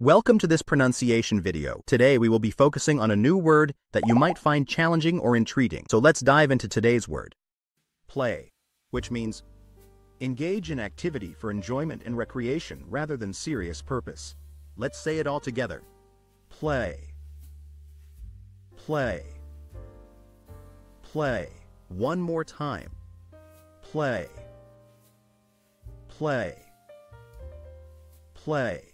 Welcome to this pronunciation video. Today we will be focusing on a new word that you might find challenging or intriguing. So let's dive into today's word. Play, which means engage in activity for enjoyment and recreation rather than serious purpose. Let's say it all together. Play. Play. Play. One more time. Play. Play. Play.